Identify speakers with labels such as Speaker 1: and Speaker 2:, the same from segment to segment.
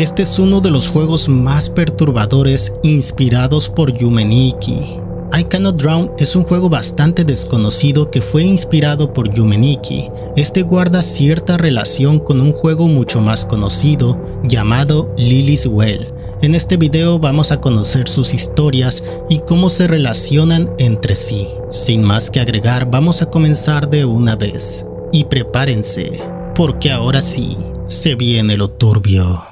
Speaker 1: Este es uno de los juegos más perturbadores inspirados por Yumeniki. I Cannot Drown es un juego bastante desconocido que fue inspirado por Yumeniki. Este guarda cierta relación con un juego mucho más conocido llamado Lily's Well. En este video vamos a conocer sus historias y cómo se relacionan entre sí. Sin más que agregar, vamos a comenzar de una vez. Y prepárense, porque ahora sí, se viene lo turbio.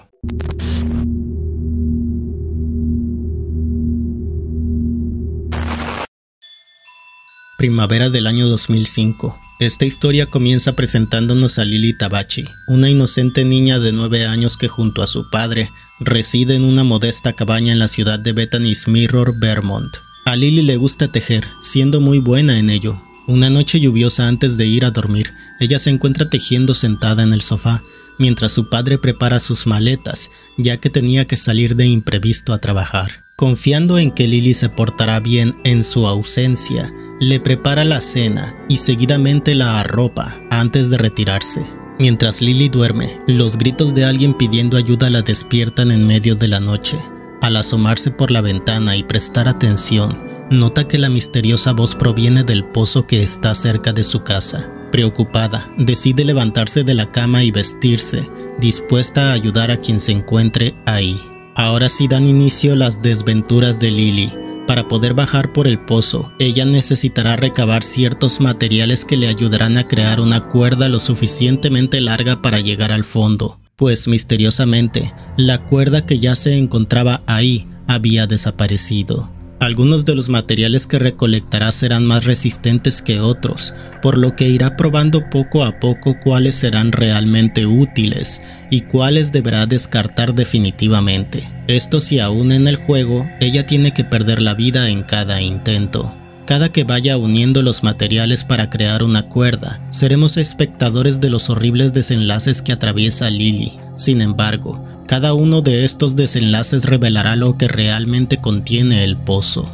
Speaker 1: Primavera del año 2005. Esta historia comienza presentándonos a Lily Tabachi, una inocente niña de 9 años que junto a su padre reside en una modesta cabaña en la ciudad de Bethany's Mirror, Vermont. A Lily le gusta tejer, siendo muy buena en ello. Una noche lluviosa antes de ir a dormir, ella se encuentra tejiendo sentada en el sofá, mientras su padre prepara sus maletas, ya que tenía que salir de imprevisto a trabajar. Confiando en que Lily se portará bien en su ausencia, le prepara la cena y seguidamente la arropa antes de retirarse. Mientras Lily duerme, los gritos de alguien pidiendo ayuda la despiertan en medio de la noche. Al asomarse por la ventana y prestar atención, nota que la misteriosa voz proviene del pozo que está cerca de su casa. Preocupada, decide levantarse de la cama y vestirse, dispuesta a ayudar a quien se encuentre ahí. Ahora sí dan inicio las desventuras de Lily. Para poder bajar por el pozo, ella necesitará recabar ciertos materiales que le ayudarán a crear una cuerda lo suficientemente larga para llegar al fondo, pues misteriosamente, la cuerda que ya se encontraba ahí había desaparecido. Algunos de los materiales que recolectará serán más resistentes que otros, por lo que irá probando poco a poco cuáles serán realmente útiles y cuáles deberá descartar definitivamente. Esto si aún en el juego ella tiene que perder la vida en cada intento. Cada que vaya uniendo los materiales para crear una cuerda, seremos espectadores de los horribles desenlaces que atraviesa Lily. Sin embargo, cada uno de estos desenlaces revelará lo que realmente contiene el pozo.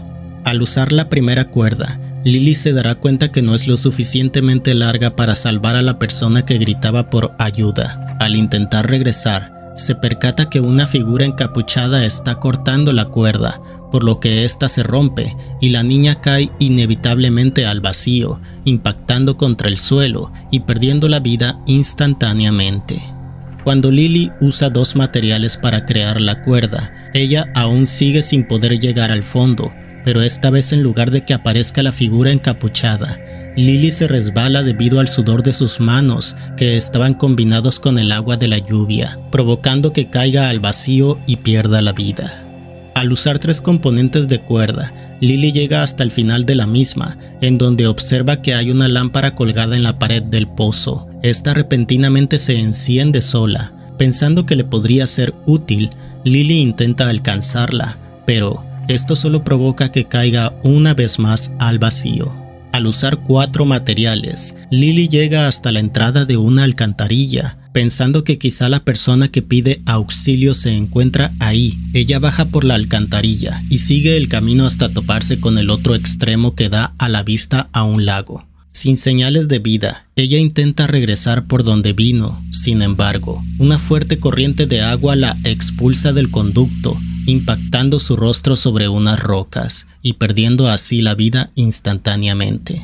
Speaker 1: Al usar la primera cuerda, Lily se dará cuenta que no es lo suficientemente larga para salvar a la persona que gritaba por ayuda. Al intentar regresar, se percata que una figura encapuchada está cortando la cuerda, por lo que ésta se rompe y la niña cae inevitablemente al vacío, impactando contra el suelo y perdiendo la vida instantáneamente. Cuando Lily usa dos materiales para crear la cuerda, ella aún sigue sin poder llegar al fondo, pero esta vez en lugar de que aparezca la figura encapuchada, Lily se resbala debido al sudor de sus manos que estaban combinados con el agua de la lluvia, provocando que caiga al vacío y pierda la vida. Al usar tres componentes de cuerda, Lily llega hasta el final de la misma, en donde observa que hay una lámpara colgada en la pared del pozo. Esta repentinamente se enciende sola. Pensando que le podría ser útil, Lily intenta alcanzarla, pero esto solo provoca que caiga una vez más al vacío. Al usar cuatro materiales, Lily llega hasta la entrada de una alcantarilla, pensando que quizá la persona que pide auxilio se encuentra ahí. Ella baja por la alcantarilla y sigue el camino hasta toparse con el otro extremo que da a la vista a un lago. Sin señales de vida, ella intenta regresar por donde vino, sin embargo, una fuerte corriente de agua la expulsa del conducto, impactando su rostro sobre unas rocas y perdiendo así la vida instantáneamente.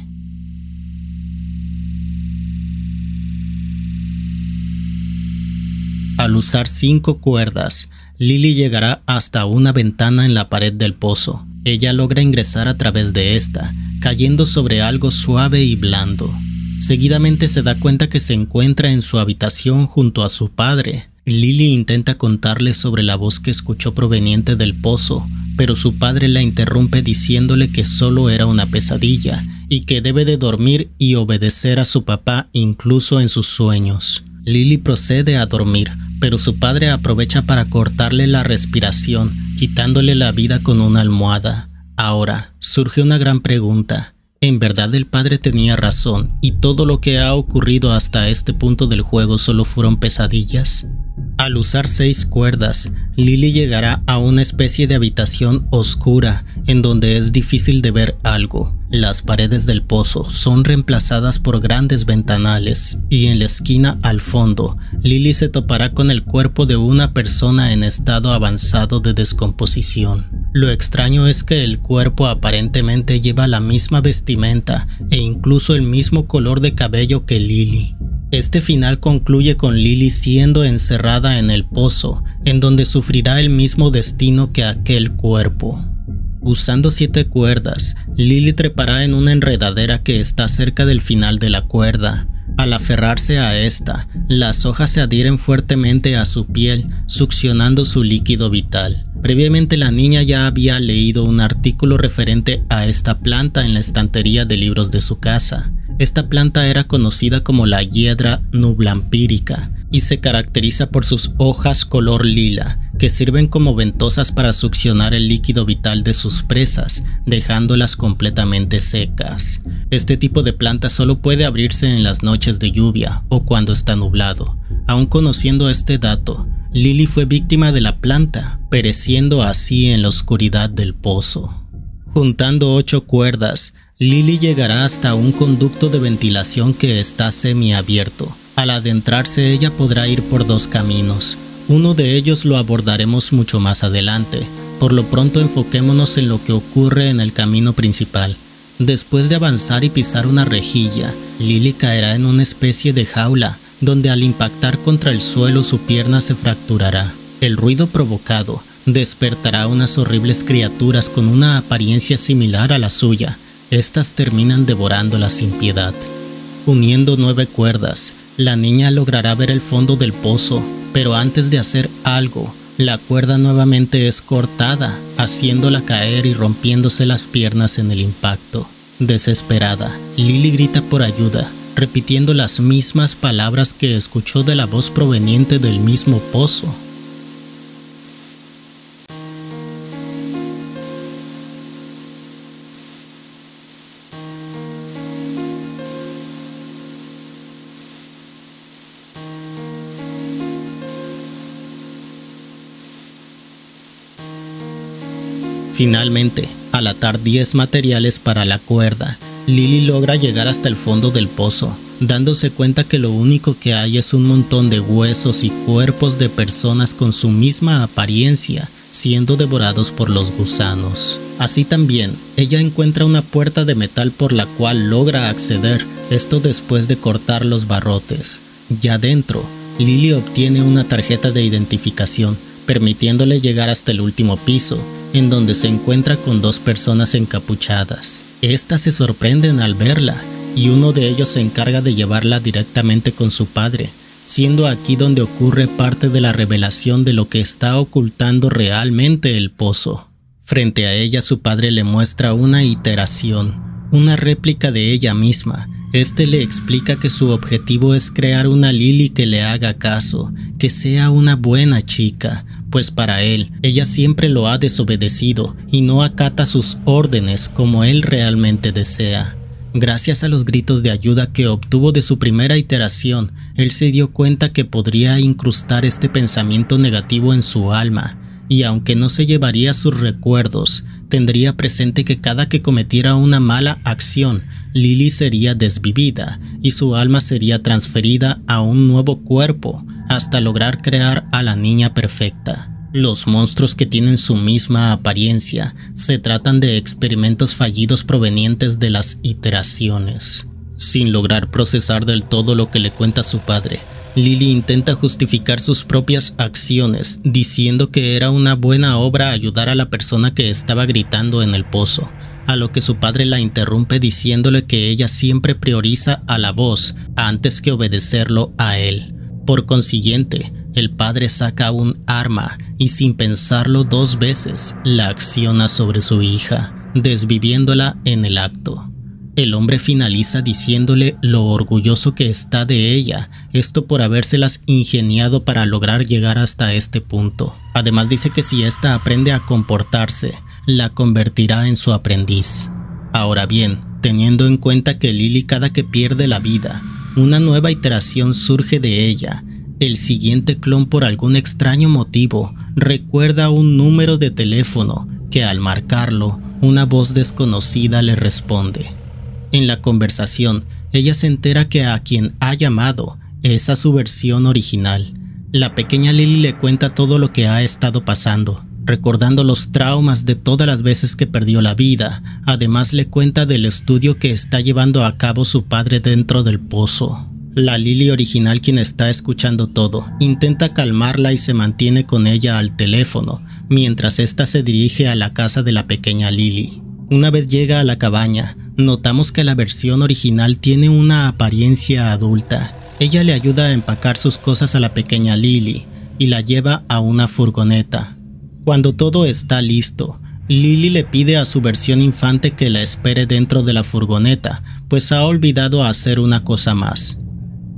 Speaker 1: Al usar cinco cuerdas, Lily llegará hasta una ventana en la pared del pozo. Ella logra ingresar a través de esta, cayendo sobre algo suave y blando. Seguidamente se da cuenta que se encuentra en su habitación junto a su padre. Lily intenta contarle sobre la voz que escuchó proveniente del pozo, pero su padre la interrumpe diciéndole que solo era una pesadilla y que debe de dormir y obedecer a su papá incluso en sus sueños. Lily procede a dormir, pero su padre aprovecha para cortarle la respiración, quitándole la vida con una almohada. Ahora, surge una gran pregunta. ¿En verdad el padre tenía razón y todo lo que ha ocurrido hasta este punto del juego solo fueron pesadillas? Al usar seis cuerdas, Lily llegará a una especie de habitación oscura en donde es difícil de ver algo. Las paredes del pozo son reemplazadas por grandes ventanales y en la esquina al fondo, Lily se topará con el cuerpo de una persona en estado avanzado de descomposición. Lo extraño es que el cuerpo aparentemente lleva la misma vestimenta e incluso el mismo color de cabello que Lily. Este final concluye con Lily siendo encerrada en el pozo, en donde sufrirá el mismo destino que aquel cuerpo. Usando siete cuerdas, Lily trepará en una enredadera que está cerca del final de la cuerda. Al aferrarse a esta, las hojas se adhieren fuertemente a su piel, succionando su líquido vital. Previamente la niña ya había leído un artículo referente a esta planta en la estantería de libros de su casa. Esta planta era conocida como la hiedra nublampírica y se caracteriza por sus hojas color lila, que sirven como ventosas para succionar el líquido vital de sus presas, dejándolas completamente secas. Este tipo de planta solo puede abrirse en las noches de lluvia o cuando está nublado. Aun conociendo este dato, Lily fue víctima de la planta, pereciendo así en la oscuridad del pozo. Juntando ocho cuerdas, Lily llegará hasta un conducto de ventilación que está semiabierto. Al adentrarse ella podrá ir por dos caminos, uno de ellos lo abordaremos mucho más adelante. Por lo pronto enfoquémonos en lo que ocurre en el camino principal. Después de avanzar y pisar una rejilla, Lily caerá en una especie de jaula, donde al impactar contra el suelo su pierna se fracturará. El ruido provocado despertará unas horribles criaturas con una apariencia similar a la suya. Estas terminan devorándola sin piedad. Uniendo nueve cuerdas, la niña logrará ver el fondo del pozo, pero antes de hacer algo, la cuerda nuevamente es cortada, haciéndola caer y rompiéndose las piernas en el impacto. Desesperada, Lily grita por ayuda, repitiendo las mismas palabras que escuchó de la voz proveniente del mismo pozo. Finalmente, al atar 10 materiales para la cuerda, Lily logra llegar hasta el fondo del pozo, dándose cuenta que lo único que hay es un montón de huesos y cuerpos de personas con su misma apariencia siendo devorados por los gusanos. Así también, ella encuentra una puerta de metal por la cual logra acceder, esto después de cortar los barrotes. Ya dentro, Lily obtiene una tarjeta de identificación, permitiéndole llegar hasta el último piso, en donde se encuentra con dos personas encapuchadas. Estas se sorprenden al verla y uno de ellos se encarga de llevarla directamente con su padre, siendo aquí donde ocurre parte de la revelación de lo que está ocultando realmente el pozo. Frente a ella su padre le muestra una iteración, una réplica de ella misma. Este le explica que su objetivo es crear una Lily que le haga caso, que sea una buena chica, pues para él, ella siempre lo ha desobedecido y no acata sus órdenes como él realmente desea. Gracias a los gritos de ayuda que obtuvo de su primera iteración, él se dio cuenta que podría incrustar este pensamiento negativo en su alma, y aunque no se llevaría sus recuerdos, tendría presente que cada que cometiera una mala acción, Lily sería desvivida y su alma sería transferida a un nuevo cuerpo hasta lograr crear a la niña perfecta. Los monstruos que tienen su misma apariencia se tratan de experimentos fallidos provenientes de las iteraciones. Sin lograr procesar del todo lo que le cuenta su padre, Lily intenta justificar sus propias acciones, diciendo que era una buena obra ayudar a la persona que estaba gritando en el pozo, a lo que su padre la interrumpe diciéndole que ella siempre prioriza a la voz antes que obedecerlo a él. Por consiguiente, el padre saca un arma y sin pensarlo dos veces la acciona sobre su hija, desviviéndola en el acto. El hombre finaliza diciéndole lo orgulloso que está de ella, esto por habérselas ingeniado para lograr llegar hasta este punto. Además dice que si ésta aprende a comportarse, la convertirá en su aprendiz. Ahora bien, teniendo en cuenta que Lily cada que pierde la vida, una nueva iteración surge de ella, el siguiente clon por algún extraño motivo recuerda un número de teléfono que al marcarlo una voz desconocida le responde. En la conversación, ella se entera que a quien ha llamado es a su versión original. La pequeña Lily le cuenta todo lo que ha estado pasando, recordando los traumas de todas las veces que perdió la vida. Además le cuenta del estudio que está llevando a cabo su padre dentro del pozo. La Lily original quien está escuchando todo, intenta calmarla y se mantiene con ella al teléfono, mientras ésta se dirige a la casa de la pequeña Lily. Una vez llega a la cabaña, notamos que la versión original tiene una apariencia adulta. Ella le ayuda a empacar sus cosas a la pequeña Lily y la lleva a una furgoneta. Cuando todo está listo, Lily le pide a su versión infante que la espere dentro de la furgoneta, pues ha olvidado hacer una cosa más.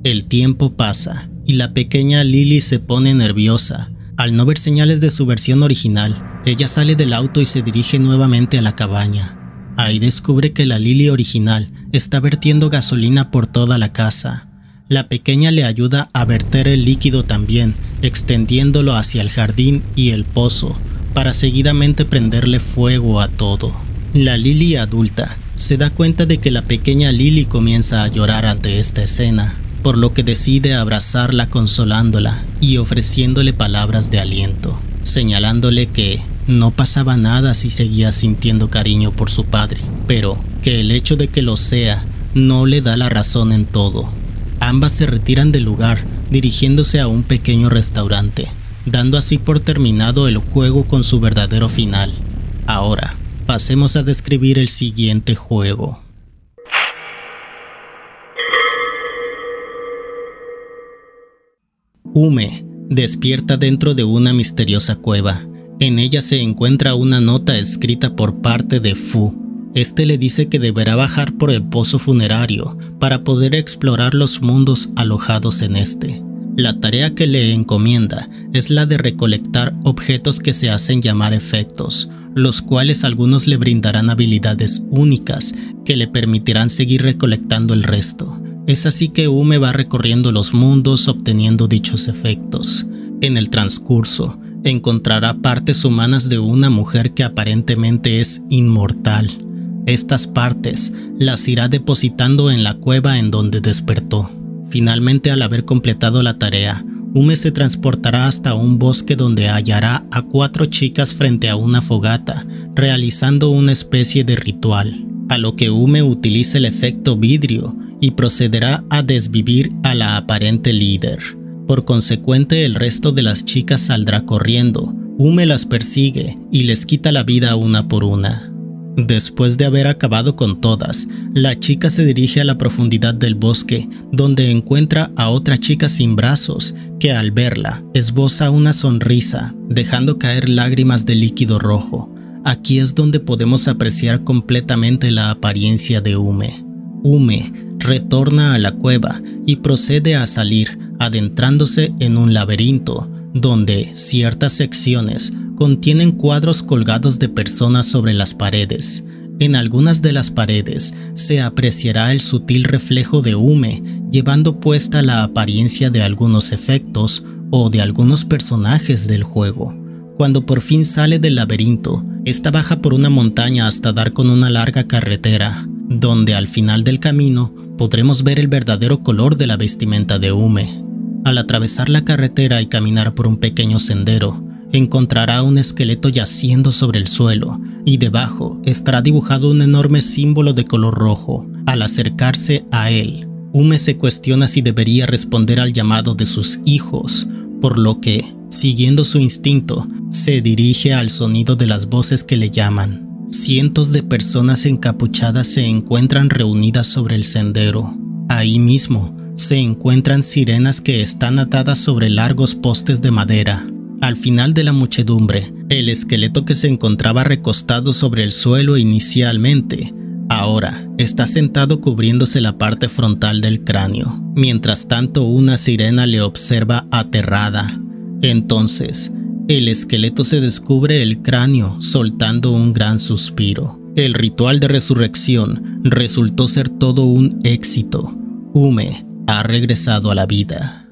Speaker 1: El tiempo pasa y la pequeña Lily se pone nerviosa. Al no ver señales de su versión original, ella sale del auto y se dirige nuevamente a la cabaña. Ahí descubre que la Lily original está vertiendo gasolina por toda la casa. La pequeña le ayuda a verter el líquido también, extendiéndolo hacia el jardín y el pozo, para seguidamente prenderle fuego a todo. La Lily adulta se da cuenta de que la pequeña Lily comienza a llorar ante esta escena por lo que decide abrazarla consolándola y ofreciéndole palabras de aliento, señalándole que no pasaba nada si seguía sintiendo cariño por su padre, pero que el hecho de que lo sea no le da la razón en todo. Ambas se retiran del lugar dirigiéndose a un pequeño restaurante, dando así por terminado el juego con su verdadero final. Ahora, pasemos a describir el siguiente juego. Ume despierta dentro de una misteriosa cueva. En ella se encuentra una nota escrita por parte de Fu. Este le dice que deberá bajar por el pozo funerario para poder explorar los mundos alojados en este. La tarea que le encomienda es la de recolectar objetos que se hacen llamar efectos, los cuales algunos le brindarán habilidades únicas que le permitirán seguir recolectando el resto. Es así que Ume va recorriendo los mundos obteniendo dichos efectos. En el transcurso, encontrará partes humanas de una mujer que aparentemente es inmortal. Estas partes las irá depositando en la cueva en donde despertó. Finalmente, al haber completado la tarea, Ume se transportará hasta un bosque donde hallará a cuatro chicas frente a una fogata, realizando una especie de ritual, a lo que Ume utiliza el efecto vidrio y procederá a desvivir a la aparente líder. Por consecuente, el resto de las chicas saldrá corriendo. Ume las persigue y les quita la vida una por una. Después de haber acabado con todas, la chica se dirige a la profundidad del bosque, donde encuentra a otra chica sin brazos, que al verla esboza una sonrisa, dejando caer lágrimas de líquido rojo. Aquí es donde podemos apreciar completamente la apariencia de Ume. Ume retorna a la cueva y procede a salir, adentrándose en un laberinto, donde ciertas secciones contienen cuadros colgados de personas sobre las paredes. En algunas de las paredes se apreciará el sutil reflejo de Ume, llevando puesta la apariencia de algunos efectos o de algunos personajes del juego. Cuando por fin sale del laberinto, esta baja por una montaña hasta dar con una larga carretera, donde al final del camino podremos ver el verdadero color de la vestimenta de Ume. Al atravesar la carretera y caminar por un pequeño sendero, encontrará un esqueleto yaciendo sobre el suelo y debajo estará dibujado un enorme símbolo de color rojo. Al acercarse a él, Ume se cuestiona si debería responder al llamado de sus hijos, por lo que, siguiendo su instinto, se dirige al sonido de las voces que le llaman. Cientos de personas encapuchadas se encuentran reunidas sobre el sendero. Ahí mismo se encuentran sirenas que están atadas sobre largos postes de madera. Al final de la muchedumbre, el esqueleto que se encontraba recostado sobre el suelo inicialmente, ahora está sentado cubriéndose la parte frontal del cráneo. Mientras tanto, una sirena le observa aterrada. Entonces, el esqueleto se descubre el cráneo soltando un gran suspiro. El ritual de resurrección resultó ser todo un éxito. Ume ha regresado a la vida.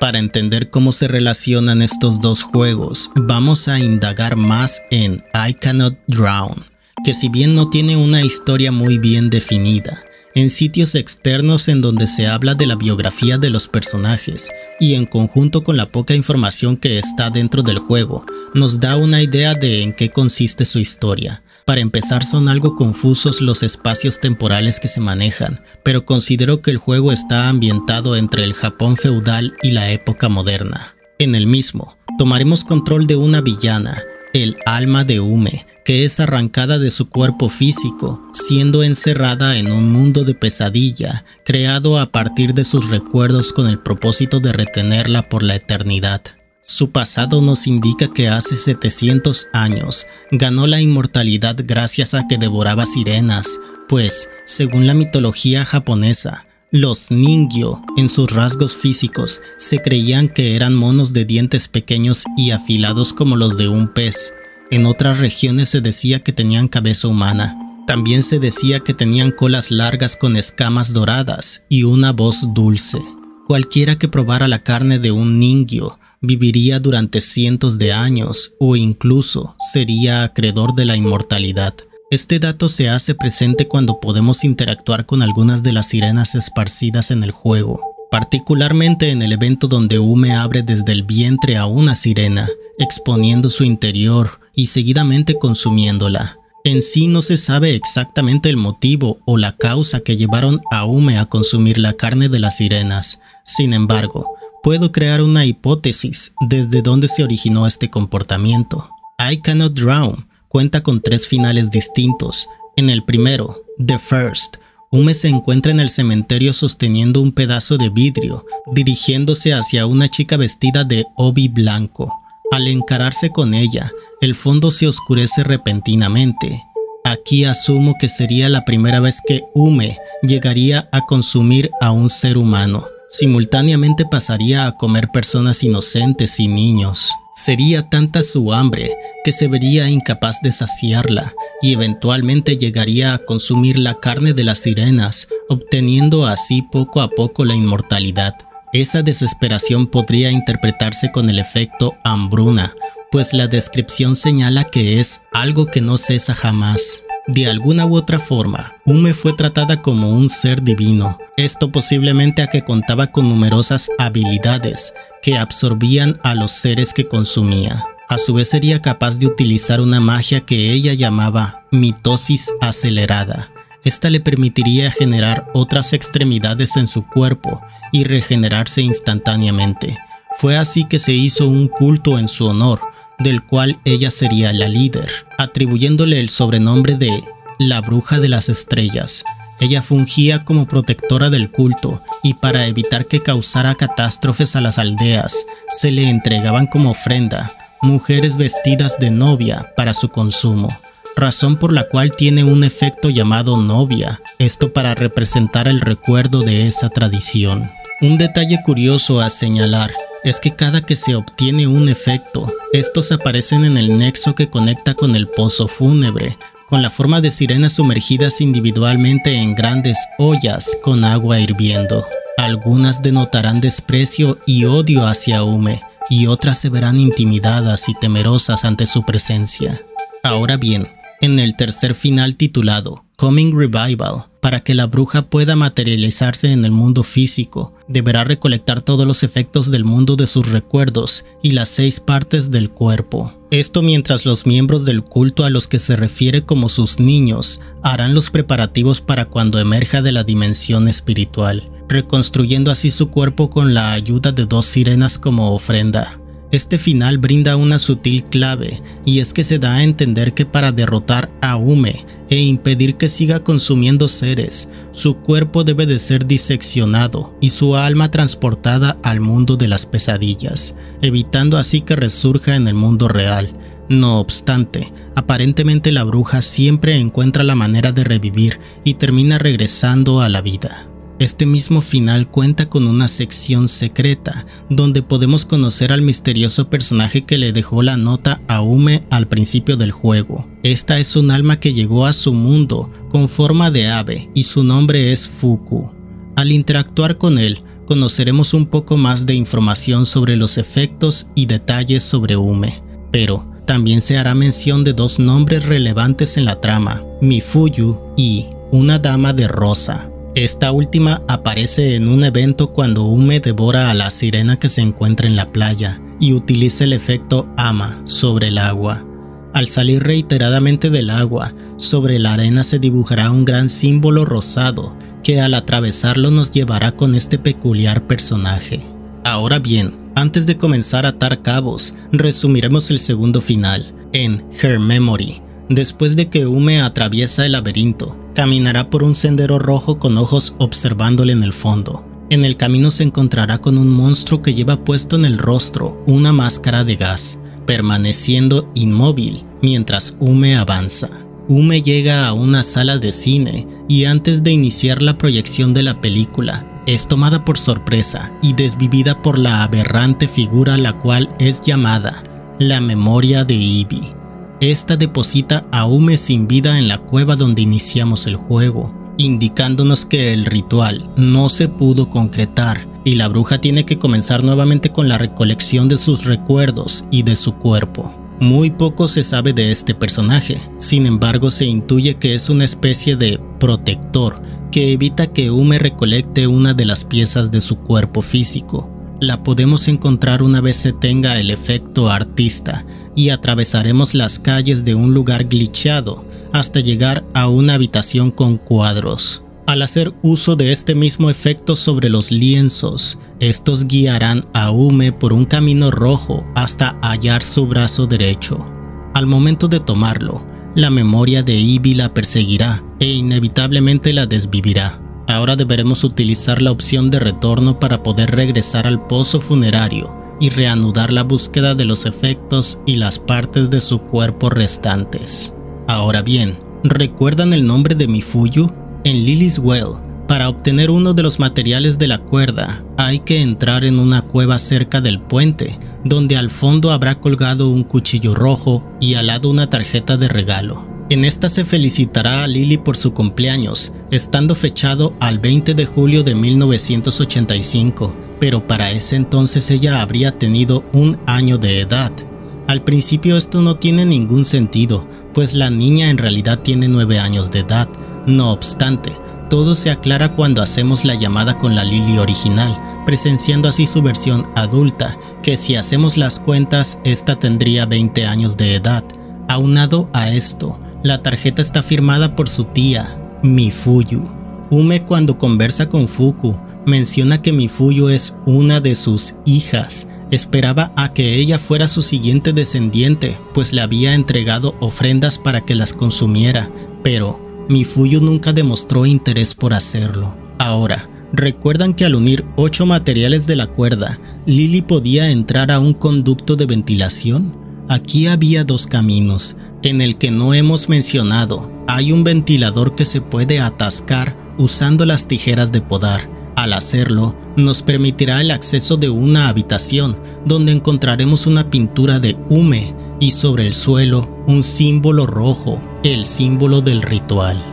Speaker 1: Para entender cómo se relacionan estos dos juegos, vamos a indagar más en I Cannot Drown, que si bien no tiene una historia muy bien definida, en sitios externos en donde se habla de la biografía de los personajes y en conjunto con la poca información que está dentro del juego, nos da una idea de en qué consiste su historia. Para empezar son algo confusos los espacios temporales que se manejan, pero considero que el juego está ambientado entre el Japón feudal y la época moderna. En el mismo, tomaremos control de una villana, el alma de Ume, que es arrancada de su cuerpo físico, siendo encerrada en un mundo de pesadilla, creado a partir de sus recuerdos con el propósito de retenerla por la eternidad. Su pasado nos indica que hace 700 años ganó la inmortalidad gracias a que devoraba sirenas, pues, según la mitología japonesa, los ningyo, en sus rasgos físicos, se creían que eran monos de dientes pequeños y afilados como los de un pez. En otras regiones se decía que tenían cabeza humana. También se decía que tenían colas largas con escamas doradas y una voz dulce. Cualquiera que probara la carne de un ningyo viviría durante cientos de años o incluso sería acreedor de la inmortalidad. Este dato se hace presente cuando podemos interactuar con algunas de las sirenas esparcidas en el juego, particularmente en el evento donde Ume abre desde el vientre a una sirena, exponiendo su interior y seguidamente consumiéndola. En sí no se sabe exactamente el motivo o la causa que llevaron a Ume a consumir la carne de las sirenas. Sin embargo, puedo crear una hipótesis desde dónde se originó este comportamiento. I Cannot Drown cuenta con tres finales distintos. En el primero, The First, Ume se encuentra en el cementerio sosteniendo un pedazo de vidrio, dirigiéndose hacia una chica vestida de obi blanco. Al encararse con ella, el fondo se oscurece repentinamente. Aquí asumo que sería la primera vez que Ume llegaría a consumir a un ser humano. Simultáneamente pasaría a comer personas inocentes y niños. Sería tanta su hambre que se vería incapaz de saciarla y eventualmente llegaría a consumir la carne de las sirenas, obteniendo así poco a poco la inmortalidad. Esa desesperación podría interpretarse con el efecto hambruna, pues la descripción señala que es algo que no cesa jamás. De alguna u otra forma, Ume fue tratada como un ser divino, esto posiblemente a que contaba con numerosas habilidades que absorbían a los seres que consumía. A su vez sería capaz de utilizar una magia que ella llamaba mitosis acelerada. Esta le permitiría generar otras extremidades en su cuerpo y regenerarse instantáneamente. Fue así que se hizo un culto en su honor, del cual ella sería la líder, atribuyéndole el sobrenombre de la bruja de las estrellas. Ella fungía como protectora del culto y para evitar que causara catástrofes a las aldeas, se le entregaban como ofrenda mujeres vestidas de novia para su consumo, razón por la cual tiene un efecto llamado novia, esto para representar el recuerdo de esa tradición. Un detalle curioso a señalar es que cada que se obtiene un efecto, estos aparecen en el nexo que conecta con el pozo fúnebre, con la forma de sirenas sumergidas individualmente en grandes ollas con agua hirviendo. Algunas denotarán desprecio y odio hacia Ume, y otras se verán intimidadas y temerosas ante su presencia. Ahora bien, en el tercer final titulado Coming Revival, para que la bruja pueda materializarse en el mundo físico, deberá recolectar todos los efectos del mundo de sus recuerdos y las seis partes del cuerpo. Esto mientras los miembros del culto a los que se refiere como sus niños harán los preparativos para cuando emerja de la dimensión espiritual, reconstruyendo así su cuerpo con la ayuda de dos sirenas como ofrenda. Este final brinda una sutil clave, y es que se da a entender que para derrotar a Ume e impedir que siga consumiendo seres, su cuerpo debe de ser diseccionado y su alma transportada al mundo de las pesadillas, evitando así que resurja en el mundo real. No obstante, aparentemente la bruja siempre encuentra la manera de revivir y termina regresando a la vida. Este mismo final cuenta con una sección secreta, donde podemos conocer al misterioso personaje que le dejó la nota a Ume al principio del juego. Esta es un alma que llegó a su mundo con forma de ave y su nombre es Fuku. Al interactuar con él, conoceremos un poco más de información sobre los efectos y detalles sobre Ume, pero también se hará mención de dos nombres relevantes en la trama, Mifuyu y una dama de rosa. Esta última aparece en un evento cuando Ume devora a la sirena que se encuentra en la playa y utiliza el efecto Ama sobre el agua. Al salir reiteradamente del agua, sobre la arena se dibujará un gran símbolo rosado que al atravesarlo nos llevará con este peculiar personaje. Ahora bien, antes de comenzar a atar cabos, resumiremos el segundo final, en Her Memory. Después de que Ume atraviesa el laberinto, caminará por un sendero rojo con ojos observándole en el fondo. En el camino se encontrará con un monstruo que lleva puesto en el rostro una máscara de gas, permaneciendo inmóvil mientras Ume avanza. Ume llega a una sala de cine y antes de iniciar la proyección de la película, es tomada por sorpresa y desvivida por la aberrante figura la cual es llamada la memoria de Ibi. Esta deposita a Ume sin vida en la cueva donde iniciamos el juego, indicándonos que el ritual no se pudo concretar y la bruja tiene que comenzar nuevamente con la recolección de sus recuerdos y de su cuerpo. Muy poco se sabe de este personaje, sin embargo se intuye que es una especie de protector que evita que Ume recolecte una de las piezas de su cuerpo físico. La podemos encontrar una vez se tenga el efecto artista y atravesaremos las calles de un lugar glitchado hasta llegar a una habitación con cuadros. Al hacer uso de este mismo efecto sobre los lienzos, estos guiarán a Ume por un camino rojo hasta hallar su brazo derecho. Al momento de tomarlo, la memoria de Ibi la perseguirá e inevitablemente la desvivirá. Ahora deberemos utilizar la opción de retorno para poder regresar al pozo funerario y reanudar la búsqueda de los efectos y las partes de su cuerpo restantes. Ahora bien, ¿recuerdan el nombre de Mifuyu? En Lily's Well, para obtener uno de los materiales de la cuerda, hay que entrar en una cueva cerca del puente, donde al fondo habrá colgado un cuchillo rojo y al lado una tarjeta de regalo. En esta se felicitará a Lily por su cumpleaños, estando fechado al 20 de julio de 1985, pero para ese entonces ella habría tenido un año de edad. Al principio esto no tiene ningún sentido, pues la niña en realidad tiene 9 años de edad, no obstante, todo se aclara cuando hacemos la llamada con la Lily original, presenciando así su versión adulta, que si hacemos las cuentas, esta tendría 20 años de edad. Aunado a esto, la tarjeta está firmada por su tía, Mifuyu. Ume cuando conversa con Fuku, menciona que Mifuyu es una de sus hijas. Esperaba a que ella fuera su siguiente descendiente, pues le había entregado ofrendas para que las consumiera, pero Mifuyu nunca demostró interés por hacerlo. Ahora, ¿recuerdan que al unir ocho materiales de la cuerda, Lily podía entrar a un conducto de ventilación? Aquí había dos caminos, en el que no hemos mencionado. Hay un ventilador que se puede atascar usando las tijeras de podar. Al hacerlo, nos permitirá el acceso de una habitación donde encontraremos una pintura de hume y sobre el suelo un símbolo rojo, el símbolo del ritual.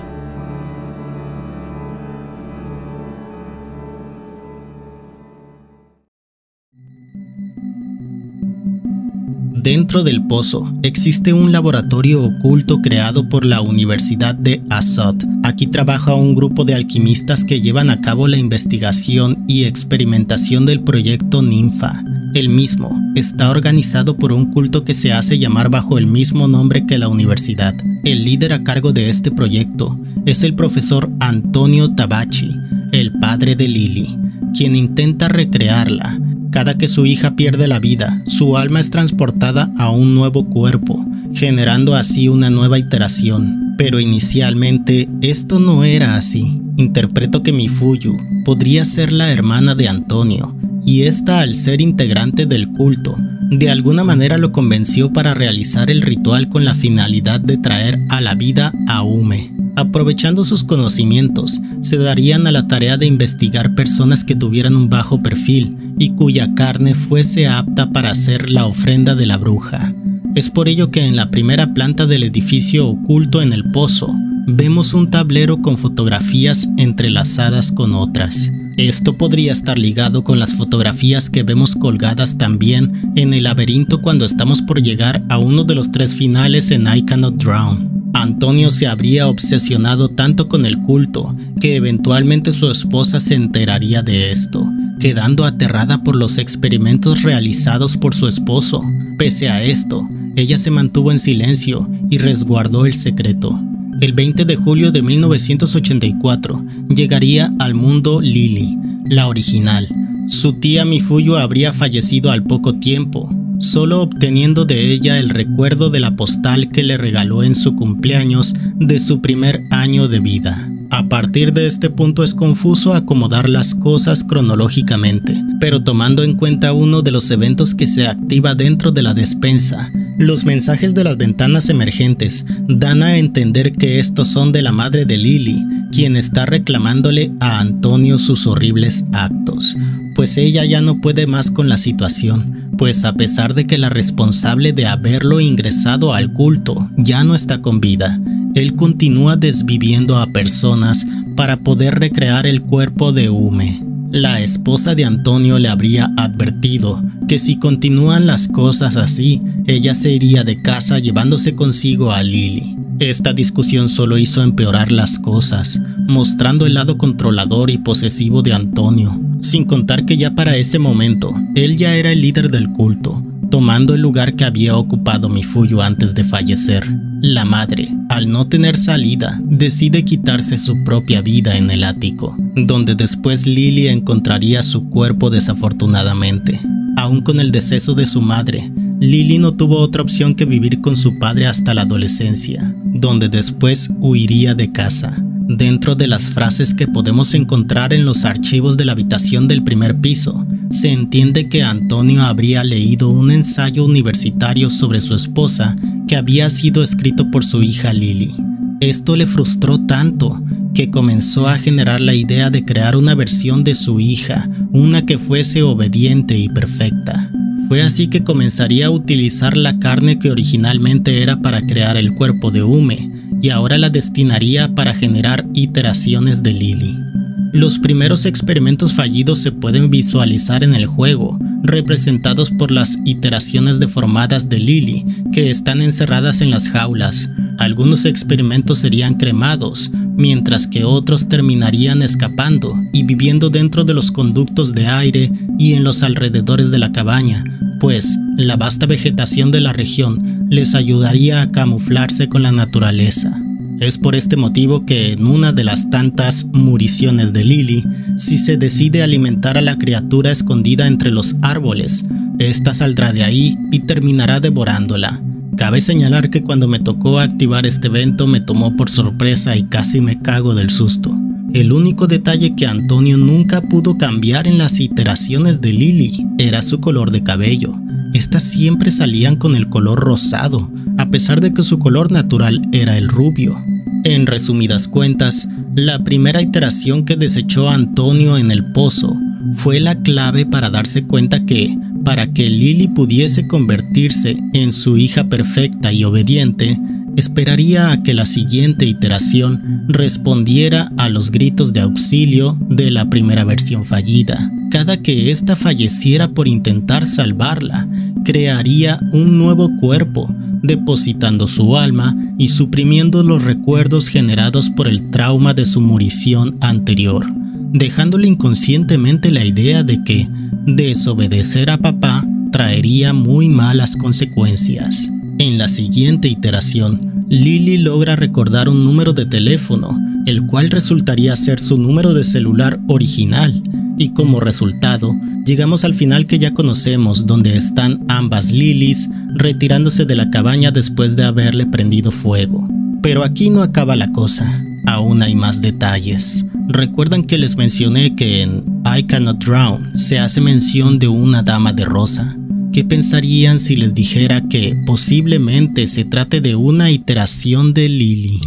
Speaker 1: Dentro del pozo existe un laboratorio oculto creado por la Universidad de Azot. Aquí trabaja un grupo de alquimistas que llevan a cabo la investigación y experimentación del proyecto Ninfa. El mismo está organizado por un culto que se hace llamar bajo el mismo nombre que la universidad. El líder a cargo de este proyecto es el profesor Antonio Tabachi, el padre de Lily, quien intenta recrearla. Cada que su hija pierde la vida, su alma es transportada a un nuevo cuerpo, generando así una nueva iteración. Pero inicialmente esto no era así. Interpreto que Mifuyu podría ser la hermana de Antonio, y esta al ser integrante del culto, de alguna manera lo convenció para realizar el ritual con la finalidad de traer a la vida a Ume. Aprovechando sus conocimientos, se darían a la tarea de investigar personas que tuvieran un bajo perfil y cuya carne fuese apta para hacer la ofrenda de la bruja. Es por ello que en la primera planta del edificio oculto en el pozo, vemos un tablero con fotografías entrelazadas con otras. Esto podría estar ligado con las fotografías que vemos colgadas también en el laberinto cuando estamos por llegar a uno de los tres finales en I Cannot Drown. Antonio se habría obsesionado tanto con el culto que eventualmente su esposa se enteraría de esto, quedando aterrada por los experimentos realizados por su esposo. Pese a esto, ella se mantuvo en silencio y resguardó el secreto. El 20 de julio de 1984 llegaría al mundo Lily, la original. Su tía Mifuyo habría fallecido al poco tiempo, solo obteniendo de ella el recuerdo de la postal que le regaló en su cumpleaños de su primer año de vida. A partir de este punto es confuso acomodar las cosas cronológicamente, pero tomando en cuenta uno de los eventos que se activa dentro de la despensa, los mensajes de las ventanas emergentes dan a entender que estos son de la madre de Lily, quien está reclamándole a Antonio sus horribles actos, pues ella ya no puede más con la situación, pues a pesar de que la responsable de haberlo ingresado al culto ya no está con vida, él continúa desviviendo a personas para poder recrear el cuerpo de Hume. La esposa de Antonio le habría advertido que si continúan las cosas así, ella se iría de casa llevándose consigo a Lily. Esta discusión solo hizo empeorar las cosas, mostrando el lado controlador y posesivo de Antonio, sin contar que ya para ese momento, él ya era el líder del culto, tomando el lugar que había ocupado Mifuyo antes de fallecer. La madre, al no tener salida, decide quitarse su propia vida en el ático, donde después Lily encontraría su cuerpo desafortunadamente. Aún con el deceso de su madre, Lily no tuvo otra opción que vivir con su padre hasta la adolescencia, donde después huiría de casa. Dentro de las frases que podemos encontrar en los archivos de la habitación del primer piso, se entiende que Antonio habría leído un ensayo universitario sobre su esposa que había sido escrito por su hija Lily. Esto le frustró tanto que comenzó a generar la idea de crear una versión de su hija, una que fuese obediente y perfecta. Fue así que comenzaría a utilizar la carne que originalmente era para crear el cuerpo de Hume, y ahora la destinaría para generar iteraciones de Lily. Los primeros experimentos fallidos se pueden visualizar en el juego, representados por las iteraciones deformadas de Lily, que están encerradas en las jaulas. Algunos experimentos serían cremados, mientras que otros terminarían escapando y viviendo dentro de los conductos de aire y en los alrededores de la cabaña, pues la vasta vegetación de la región les ayudaría a camuflarse con la naturaleza. Es por este motivo que en una de las tantas muriciones de Lily, si se decide alimentar a la criatura escondida entre los árboles, ésta saldrá de ahí y terminará devorándola. Cabe señalar que cuando me tocó activar este evento me tomó por sorpresa y casi me cago del susto. El único detalle que Antonio nunca pudo cambiar en las iteraciones de Lily era su color de cabello. Estas siempre salían con el color rosado, a pesar de que su color natural era el rubio. En resumidas cuentas, la primera iteración que desechó Antonio en el pozo fue la clave para darse cuenta que, para que Lily pudiese convertirse en su hija perfecta y obediente, esperaría a que la siguiente iteración respondiera a los gritos de auxilio de la primera versión fallida. Cada que ésta falleciera por intentar salvarla, crearía un nuevo cuerpo, depositando su alma y suprimiendo los recuerdos generados por el trauma de su murición anterior, dejándole inconscientemente la idea de que desobedecer a papá traería muy malas consecuencias. En la siguiente iteración, Lily logra recordar un número de teléfono, el cual resultaría ser su número de celular original, y como resultado, llegamos al final que ya conocemos, donde están ambas Lilies retirándose de la cabaña después de haberle prendido fuego. Pero aquí no acaba la cosa, aún hay más detalles. Recuerdan que les mencioné que en I Cannot Drown se hace mención de una dama de rosa. ¿Qué pensarían si les dijera que posiblemente se trate de una iteración de Lily?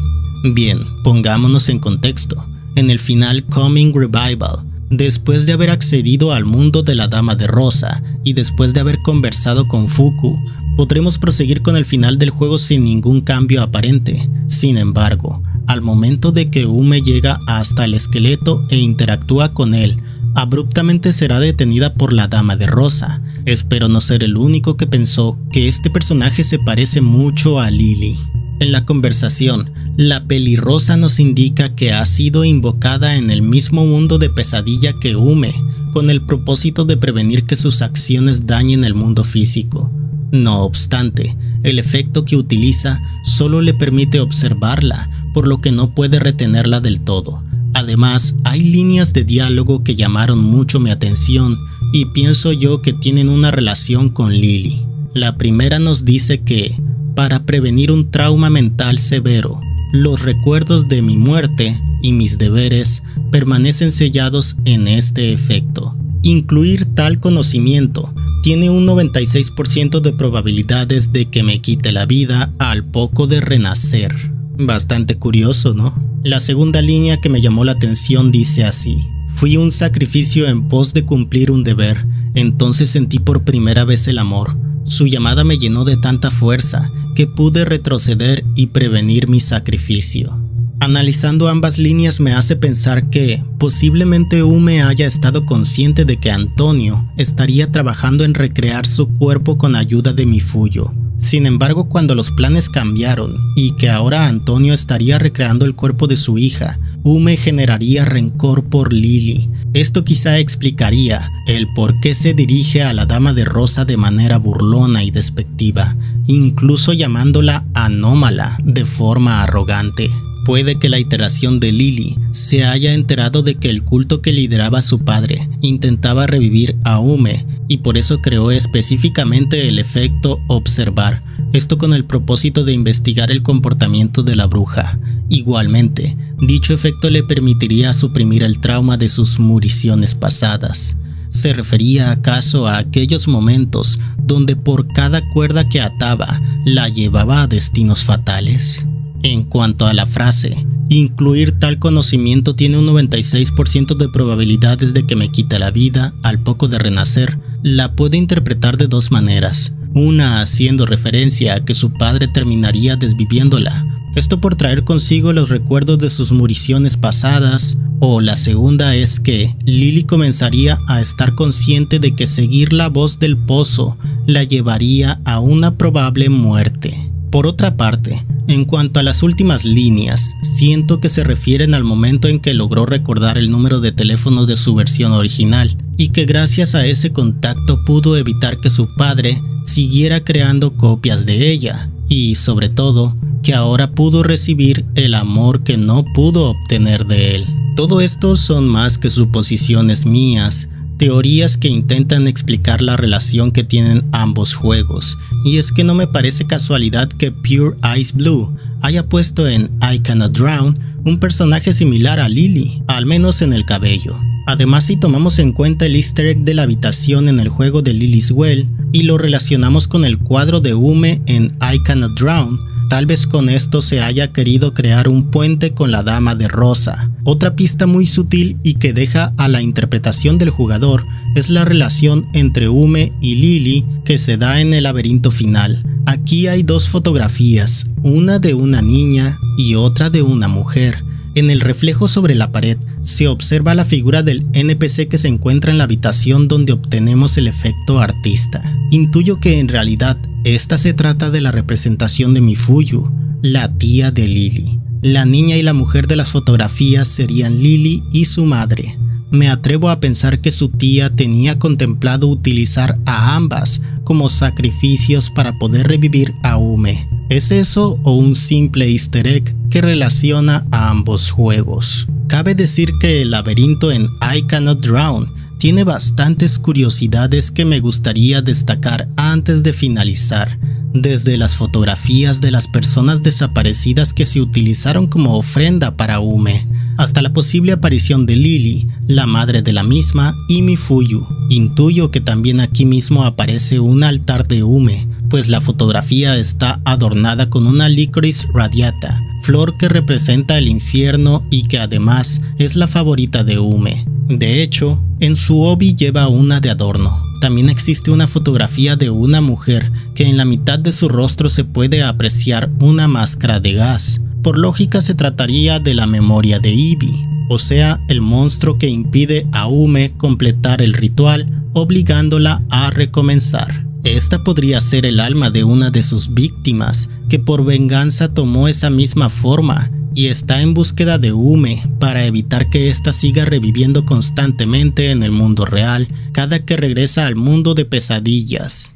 Speaker 1: Bien, pongámonos en contexto. En el final Coming Revival, después de haber accedido al mundo de la Dama de Rosa y después de haber conversado con Fuku, podremos proseguir con el final del juego sin ningún cambio aparente. Sin embargo, al momento de que Ume llega hasta el esqueleto e interactúa con él, abruptamente será detenida por la Dama de Rosa. Espero no ser el único que pensó que este personaje se parece mucho a Lily. En la conversación, la pelirrosa nos indica que ha sido invocada en el mismo mundo de pesadilla que Ume, con el propósito de prevenir que sus acciones dañen el mundo físico. No obstante, el efecto que utiliza solo le permite observarla, por lo que no puede retenerla del todo. Además, hay líneas de diálogo que llamaron mucho mi atención y pienso yo que tienen una relación con Lily. La primera nos dice que, para prevenir un trauma mental severo, los recuerdos de mi muerte y mis deberes permanecen sellados en este efecto. Incluir tal conocimiento tiene un 96% de probabilidades de que me quite la vida al poco de renacer. Bastante curioso, ¿no? La segunda línea que me llamó la atención dice así. Fui un sacrificio en pos de cumplir un deber, entonces sentí por primera vez el amor. Su llamada me llenó de tanta fuerza que pude retroceder y prevenir mi sacrificio. Analizando ambas líneas me hace pensar que posiblemente Ume haya estado consciente de que Antonio estaría trabajando en recrear su cuerpo con ayuda de Mifuyo. Sin embargo, cuando los planes cambiaron y que ahora Antonio estaría recreando el cuerpo de su hija, Ume generaría rencor por Lily. Esto quizá explicaría el por qué se dirige a la dama de rosa de manera burlona y despectiva, incluso llamándola anómala de forma arrogante. Puede que la iteración de Lily se haya enterado de que el culto que lideraba su padre intentaba revivir a Ume y por eso creó específicamente el efecto observar, esto con el propósito de investigar el comportamiento de la bruja. Igualmente, dicho efecto le permitiría suprimir el trauma de sus muriciones pasadas. ¿Se refería acaso a aquellos momentos donde por cada cuerda que ataba la llevaba a destinos fatales? En cuanto a la frase, incluir tal conocimiento tiene un 96% de probabilidades de que me quite la vida al poco de renacer, la puedo interpretar de dos maneras. Una haciendo referencia a que su padre terminaría desviviéndola, esto por traer consigo los recuerdos de sus moriciones pasadas, o la segunda es que Lily comenzaría a estar consciente de que seguir la voz del pozo la llevaría a una probable muerte. Por otra parte, en cuanto a las últimas líneas, siento que se refieren al momento en que logró recordar el número de teléfono de su versión original y que gracias a ese contacto pudo evitar que su padre siguiera creando copias de ella y, sobre todo, que ahora pudo recibir el amor que no pudo obtener de él. Todo esto son más que suposiciones mías, teorías que intentan explicar la relación que tienen ambos juegos, y es que no me parece casualidad que Pure Ice Blue haya puesto en I Cannot Drown un personaje similar a Lily, al menos en el cabello. Además, si tomamos en cuenta el easter egg de la habitación en el juego de Lily's Well y lo relacionamos con el cuadro de Ume en I Cannot Drown, Tal vez con esto se haya querido crear un puente con la Dama de Rosa. Otra pista muy sutil y que deja a la interpretación del jugador es la relación entre Ume y Lily que se da en el laberinto final. Aquí hay dos fotografías, una de una niña y otra de una mujer. En el reflejo sobre la pared se observa la figura del NPC que se encuentra en la habitación donde obtenemos el efecto artista. Intuyo que en realidad esta se trata de la representación de Mifuyu, la tía de Lily. La niña y la mujer de las fotografías serían Lily y su madre. Me atrevo a pensar que su tía tenía contemplado utilizar a ambas como sacrificios para poder revivir a Ume. ¿Es eso o un simple easter egg que relaciona a ambos juegos? Cabe decir que el laberinto en I Cannot Drown tiene bastantes curiosidades que me gustaría destacar antes de finalizar, desde las fotografías de las personas desaparecidas que se utilizaron como ofrenda para Ume, hasta la posible aparición de Lily, la madre de la misma, y Mifuyu. Intuyo que también aquí mismo aparece un altar de Ume, pues la fotografía está adornada con una licorice radiata, flor que representa el infierno y que además es la favorita de Ume. De hecho, en su obi lleva una de adorno. También existe una fotografía de una mujer que en la mitad de su rostro se puede apreciar una máscara de gas. Por lógica se trataría de la memoria de Ibi, o sea, el monstruo que impide a Ume completar el ritual, obligándola a recomenzar. Esta podría ser el alma de una de sus víctimas, que por venganza tomó esa misma forma y está en búsqueda de Ume para evitar que ésta siga reviviendo constantemente en el mundo real cada que regresa al mundo de pesadillas.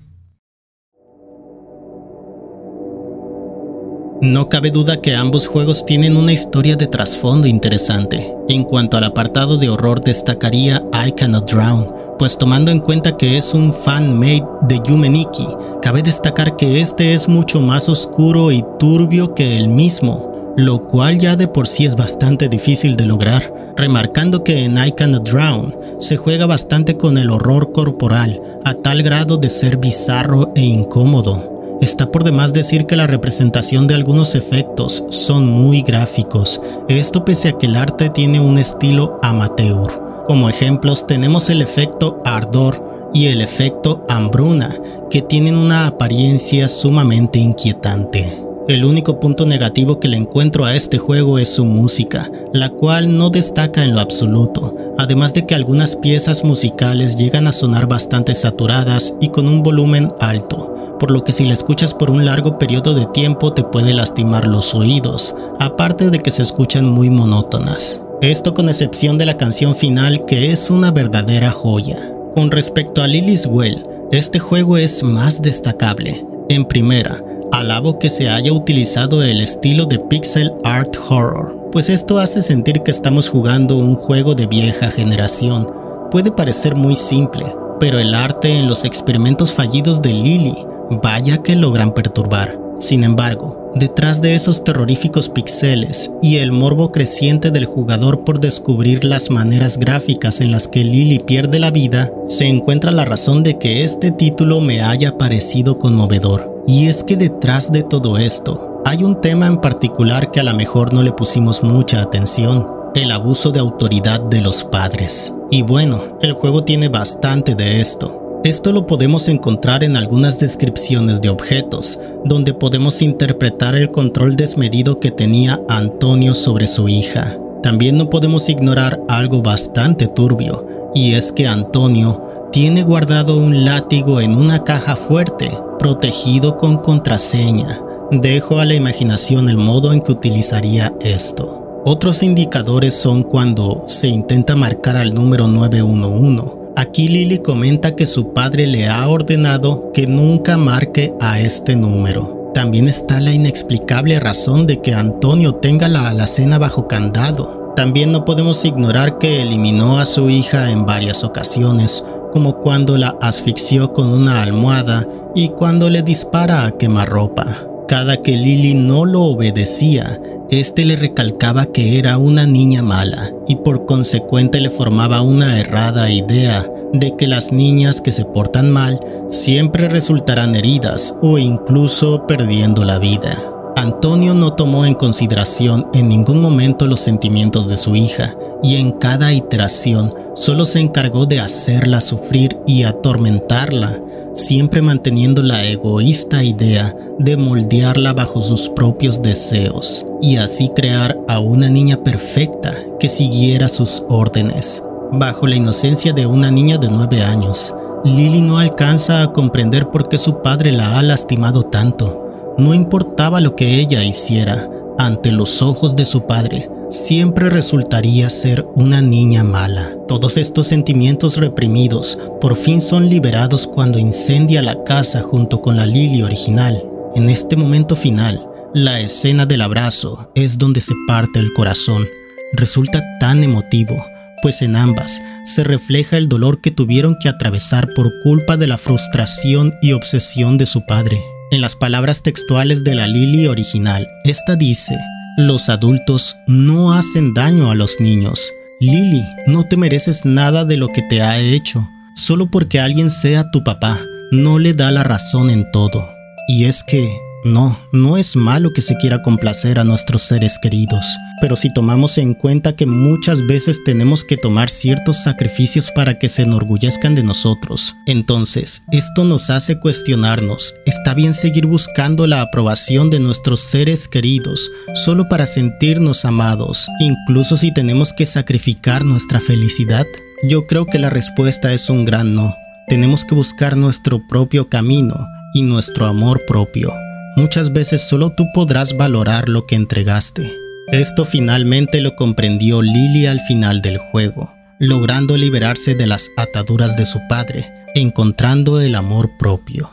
Speaker 1: No cabe duda que ambos juegos tienen una historia de trasfondo interesante. En cuanto al apartado de horror destacaría I Cannot Drown, pues tomando en cuenta que es un fan-made de Yumeniki, cabe destacar que este es mucho más oscuro y turbio que el mismo, lo cual ya de por sí es bastante difícil de lograr, remarcando que en I Cannot Drown se juega bastante con el horror corporal, a tal grado de ser bizarro e incómodo. Está por demás decir que la representación de algunos efectos son muy gráficos, esto pese a que el arte tiene un estilo amateur. Como ejemplos tenemos el efecto ardor y el efecto hambruna, que tienen una apariencia sumamente inquietante. El único punto negativo que le encuentro a este juego es su música, la cual no destaca en lo absoluto, además de que algunas piezas musicales llegan a sonar bastante saturadas y con un volumen alto, por lo que si la escuchas por un largo periodo de tiempo te puede lastimar los oídos, aparte de que se escuchan muy monótonas. Esto con excepción de la canción final que es una verdadera joya. Con respecto a Lily's Well, este juego es más destacable. En primera, Alabo que se haya utilizado el estilo de pixel art horror, pues esto hace sentir que estamos jugando un juego de vieja generación. Puede parecer muy simple, pero el arte en los experimentos fallidos de Lily, vaya que logran perturbar. Sin embargo, detrás de esos terroríficos pixeles y el morbo creciente del jugador por descubrir las maneras gráficas en las que Lily pierde la vida, se encuentra la razón de que este título me haya parecido conmovedor. Y es que detrás de todo esto hay un tema en particular que a lo mejor no le pusimos mucha atención, el abuso de autoridad de los padres. Y bueno, el juego tiene bastante de esto. Esto lo podemos encontrar en algunas descripciones de objetos, donde podemos interpretar el control desmedido que tenía Antonio sobre su hija. También no podemos ignorar algo bastante turbio, y es que Antonio tiene guardado un látigo en una caja fuerte, protegido con contraseña. Dejo a la imaginación el modo en que utilizaría esto. Otros indicadores son cuando se intenta marcar al número 911 Aquí Lily comenta que su padre le ha ordenado que nunca marque a este número. También está la inexplicable razón de que Antonio tenga la alacena bajo candado. También no podemos ignorar que eliminó a su hija en varias ocasiones, como cuando la asfixió con una almohada y cuando le dispara a quemarropa. Cada que Lily no lo obedecía, este le recalcaba que era una niña mala y por consecuente le formaba una errada idea de que las niñas que se portan mal siempre resultarán heridas o incluso perdiendo la vida. Antonio no tomó en consideración en ningún momento los sentimientos de su hija y en cada iteración solo se encargó de hacerla sufrir y atormentarla siempre manteniendo la egoísta idea de moldearla bajo sus propios deseos y así crear a una niña perfecta que siguiera sus órdenes. Bajo la inocencia de una niña de 9 años, Lily no alcanza a comprender por qué su padre la ha lastimado tanto. No importaba lo que ella hiciera, ante los ojos de su padre, siempre resultaría ser una niña mala. Todos estos sentimientos reprimidos por fin son liberados cuando incendia la casa junto con la Lily original. En este momento final, la escena del abrazo es donde se parte el corazón. Resulta tan emotivo, pues en ambas se refleja el dolor que tuvieron que atravesar por culpa de la frustración y obsesión de su padre. En las palabras textuales de la Lily original, esta dice, los adultos no hacen daño a los niños. Lily, no te mereces nada de lo que te ha hecho. Solo porque alguien sea tu papá, no le da la razón en todo. Y es que No, no es malo que se quiera complacer a nuestros seres queridos, pero si tomamos en cuenta que muchas veces tenemos que tomar ciertos sacrificios para que se enorgullezcan de nosotros, entonces esto nos hace cuestionarnos, ¿está bien seguir buscando la aprobación de nuestros seres queridos solo para sentirnos amados, incluso si tenemos que sacrificar nuestra felicidad? Yo creo que la respuesta es un gran no. Tenemos que buscar nuestro propio camino y nuestro amor propio. Muchas veces solo tú podrás valorar lo que entregaste. Esto finalmente lo comprendió Lily al final del juego, logrando liberarse de las ataduras de su padre, encontrando el amor propio.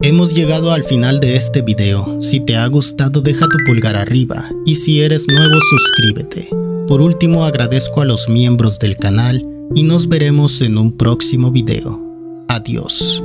Speaker 1: Hemos llegado al final de este video. Si te ha gustado deja tu pulgar arriba y si eres nuevo suscríbete. Por último agradezco a los miembros del canal y nos veremos en un próximo video. Adiós.